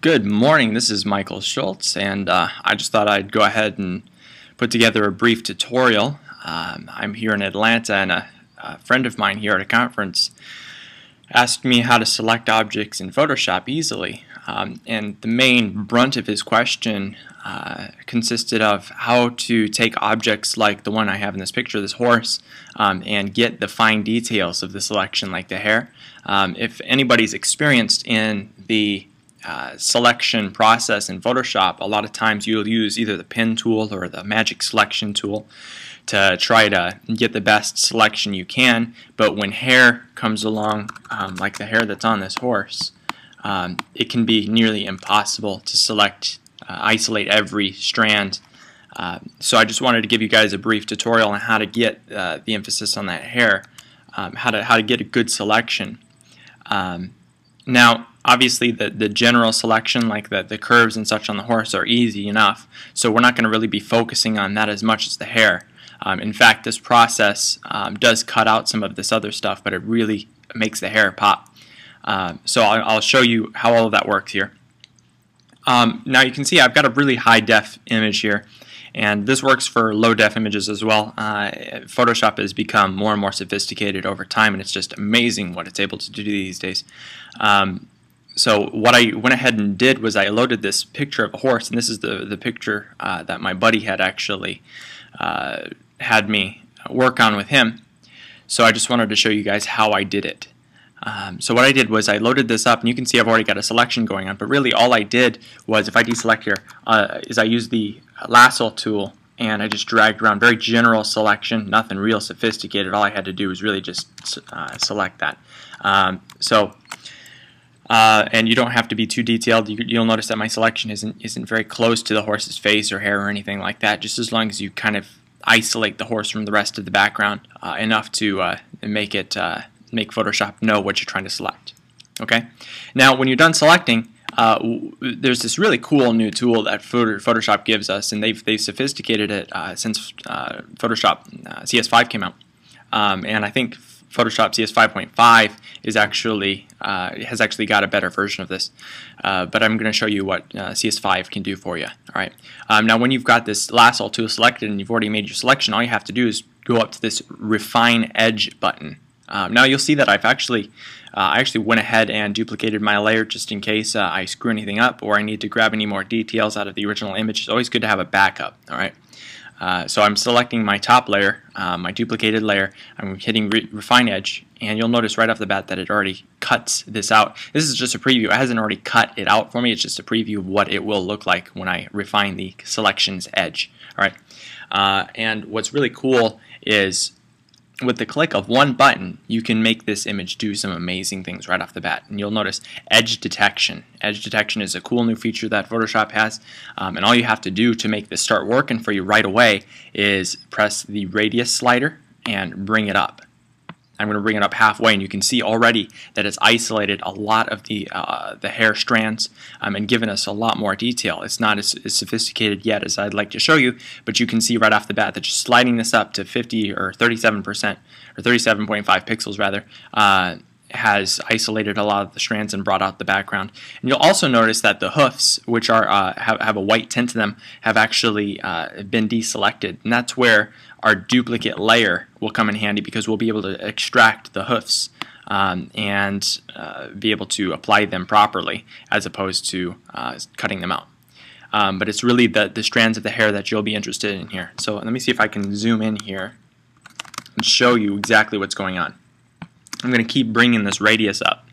Good morning, this is Michael Schultz, and uh, I just thought I'd go ahead and put together a brief tutorial. Um, I'm here in Atlanta, and a, a, friend of mine here at a conference asked me how to select objects in Photoshop easily. Um, and the main brunt of his question uh, consisted of how to take objects like the one I have in this picture, this horse, um, and get the fine details of the selection like the hair. Um, if anybody's experienced in the uh, selection process in Photoshop, a lot of times you'll use either the pen tool or the magic selection tool to try to get the best selection you can. But when hair comes along, um, like the hair that's on this horse, um, it can be nearly impossible to select, uh, isolate every strand. Uh, so I just wanted to give you guys a brief tutorial on how to get uh, the emphasis on that hair, um, how to how to get a good selection. Um, now, obviously, the, the general selection, like the, the curves and such on the horse, are easy enough, so we're not going to really be focusing on that as much as the hair. Um, in fact, this process um, does cut out some of this other stuff, but it really makes the hair pop. Um, so I'll, I'll, show you how all of that works here. Um, now you can see I've got a really high def image here. And this works for low def images as well. Uh, Photoshop has become more and more sophisticated over time, and it's just amazing what it's able to do these days. Um, so what I went ahead and did was I loaded this picture of a horse, and this is the, the picture uh, that my buddy had actually uh, had me work on with him. So I just wanted to show you guys how I did it. Um, so what I did was I loaded this up, and you can see I've already got a selection going on, but really all I did was, if I deselect here, uh, is I used the lasso tool and I just dragged around very general selection, nothing real sophisticated. All I had to do was really just uh, select that. Um, so, uh, and you don't have to be too detailed. You, will notice that my selection isn't isn't very close to the horse's face or hair or anything like that. Just as long as you kind of isolate the horse from the rest of the background uh, enough to uh, make it uh, make Photoshop know what you're trying to select. Okay. Now, when you're done selecting, uh, there's this really cool new tool that Photoshop gives us, and they've they've sophisticated it uh, since Photoshop uh, CS5 came out. Um, and I think Photoshop CS 5.5 is actually uh, has actually got a better version of this. Uh, but I'm going to show you what CS5 can do for you. All right. Um, now, when you've got this lasso tool selected and you've already made your selection, all you have to do is go up to this Refine Edge button. Um, now you'll see that I've actually uh, I actually went ahead and duplicated my layer just in case uh, I screw anything up or I need to grab any more details out of the original image. It's always good to have a backup. All right. Uh, so I'm selecting my top layer, uh, my duplicated layer. I'm hitting re Refine Edge, and you'll notice right off the bat that it already cuts this out. This is just a preview. It hasn't already cut it out for me. It's just a preview of what it will look like when I refine the selections edge. All right. Uh, and what's really cool is with the click of one button, you can make this image do some amazing things right off the bat. And you'll notice edge detection. Edge detection is a cool new feature that Photoshop has. Um, and all you have to do to make this start working for you right away is press the radius slider and bring it up. I'm going to bring it up halfway and you can see already that it's isolated a lot of the uh, the hair strands um, and given us a lot more detail. It's not as, as, sophisticated yet as I'd like to show you, but you can see right off the bat that just sliding this up to 50 or 37% or 37.5 pixels rather uh, has isolated a lot of the strands and brought out the background. And you'll also notice that the hoofs, which are uh, have, have a white tint to them, have actually uh, been deselected. And that's where our duplicate layer will come in handy because we'll be able to extract the hoofs um, and uh, be able to apply them properly as opposed to uh, cutting them out. Um, but it's really the, the strands of the hair that you'll be interested in here. So let me see if I can zoom in here and show you exactly what's going on. I'm going to keep bringing this radius up.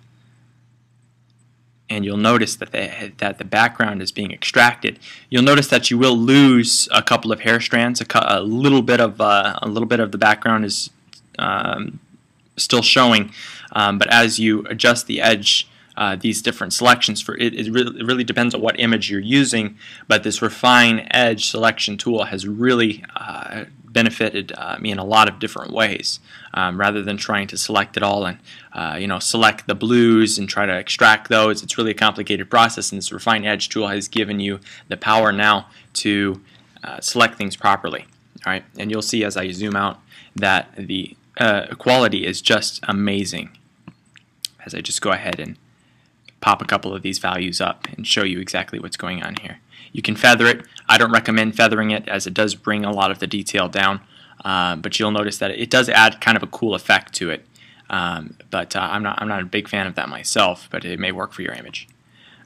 And you'll notice that the, that the background is being extracted. You'll notice that you will lose a couple of hair strands. A, a little bit of uh, a little bit of the background is um, still showing, um, but as you adjust the edge, uh, these different selections for it, it really, it, really, depends on what image you're using. But this refine edge selection tool has really uh, benefited uh, me in a lot of different ways. Um, rather than trying to select it all and uh, you know select the blues and try to extract those, it's really a complicated process. And this Refine Edge tool has given you the power now to uh, select things properly. All right, and you'll see as I zoom out that the uh, quality is just amazing. As I just go ahead and pop a couple of these values up and show you exactly what's going on here. You can feather it. I don't recommend feathering it as it does bring a lot of the detail down, uh, but you'll notice that it does add kind of a cool effect to it. Um, but uh, I'm not I'm not a big fan of that myself, but it may work for your image.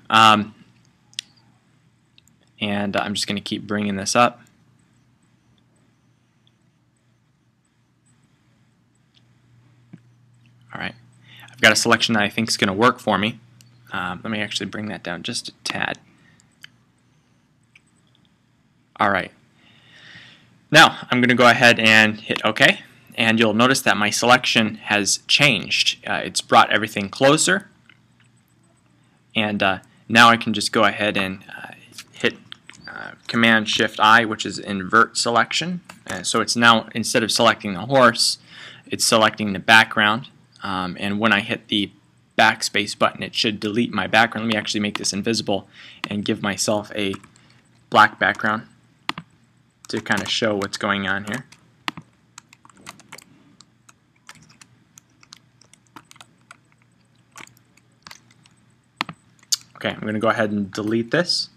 Um, and I'm just going to keep bringing this up. All right, I've got a selection that I think is going to work for me. Um, let me actually bring that down just a tad. All right. Now I'm going to go ahead and hit OK and you'll notice that my selection has changed. Uh, it's brought everything closer and uh, now I can just go ahead and uh, hit uh, Command Shift I which is invert selection and so it's now instead of selecting the horse it's selecting the background um, and when I hit the backspace button it should delete my background. Let me actually make this invisible and give myself a black background to kind of show what's going on here. Okay, I'm going to go ahead and delete this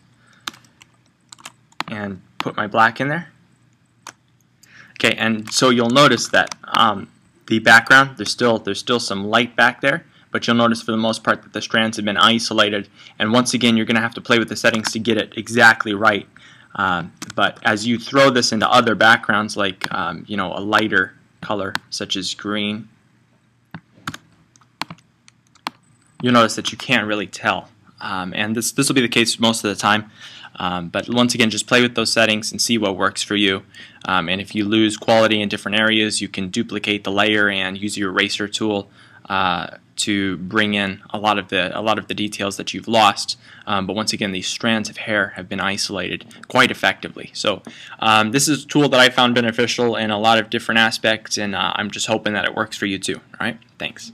and put my black in there. Okay, and so you'll notice that um, the background, there's still there's still some light back there, but you'll notice for the most part that the strands have been isolated. And once again, you're going to have to play with the settings to get it exactly right. Um, but as you throw this into other backgrounds, like um, you know a lighter color such as green, you'll notice that you can't really tell um, and this this will be the case most of the time. Um, but once again, just play with those settings and see what works for you. Um, and if you lose quality in different areas, you can duplicate the layer and use your eraser tool uh, to bring in a lot of the a lot of the details that you've lost. Um, but once again, these strands of hair have been isolated quite effectively. So um, this is a tool that I found beneficial in a lot of different aspects, and uh, I'm just hoping that it works for you too. All right, thanks.